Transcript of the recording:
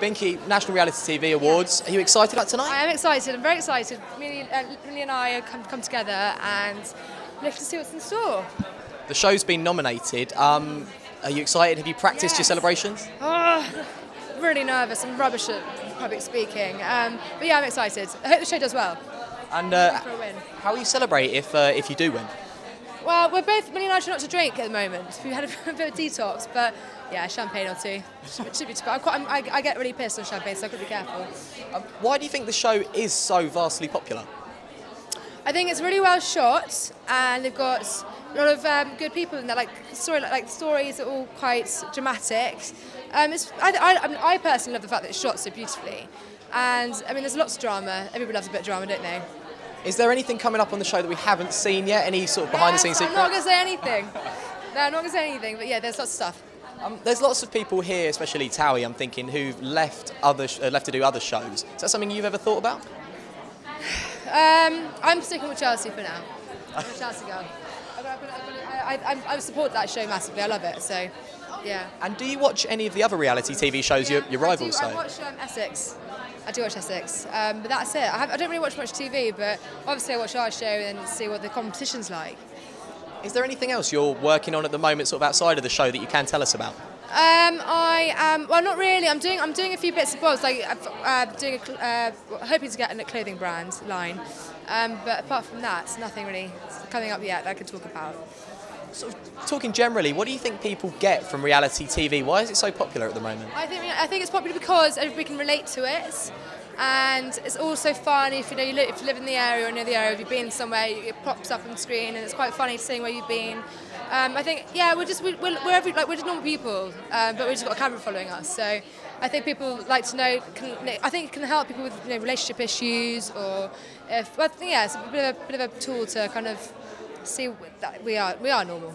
Binky, National Reality TV Awards. Are you excited about tonight? I am excited. I'm very excited. Millie, uh, Millie and I have come, come together and looking to see what's in store. The show's been nominated. Um, are you excited? Have you practiced your celebrations? Oh, really nervous. I'm rubbish at public speaking. Um, but yeah, I'm excited. I hope the show does well. And uh, For a win. how will you celebrate if uh, if you do win? Well, we're both, Millie and I try not to drink at the moment. We had a bit of detox, but yeah, champagne or two. Should, should be, I'm quite, I'm, I, I get really pissed on champagne, so I've got to be careful. Um, why do you think the show is so vastly popular? I think it's really well shot, and they've got a lot of um, good people in there. Like story, like stories are all quite dramatic. Um, it's, I, I, I, mean, I personally love the fact that it's shot so beautifully, and I mean, there's lots of drama. Everybody loves a bit of drama, don't they? Is there anything coming up on the show that we haven't seen yet? Any sort of behind the scenes Yes? I'm not going to say anything. No, I'm not going to say anything. But yeah, there's lots of stuff. Um, there's lots of people here, especially Towie, I'm thinking, who've left other sh- uh, left to do other shows. Is that something you've ever thought about? Um, I'm sticking with Chelsea for now. I'm a Chelsea girl. I, I, I, I support that show massively. I love it. So, yeah. And do you watch any of the other reality TV shows your, your I rivals do, say? I watch um, Essex. I do watch Essex, um, but that's it. I, have, I don't really watch much TV, but obviously I watch our show and see what the competition's like. Is there anything else you're working on at the moment, sort of outside of the show, that you can tell us about? Um, I am well, not really. I'm doing I'm doing a few bits and bobs, like uh, doing a, uh, hoping to get a clothing brand line. Um, but apart from that, it's nothing really coming up yet that I can talk about. Sort of talking generally, what do you think people get from reality TV? Why is it so popular at the moment? I think I think it's popular because everybody can relate to it, and it's also fun if you know you live, if you live in the area or near the area. If you've been somewhere, it pops up on screen, and it's quite funny seeing where you've been. Um, I think yeah, we're just we, we're, we're every, like we're just normal people, um, but we've just got a camera following us. So I think people like to know. Can, I think it can help people with you know, relationship issues, or if well, yeah, it's a bit of a, bit of a tool to kind of see that we are we are normal.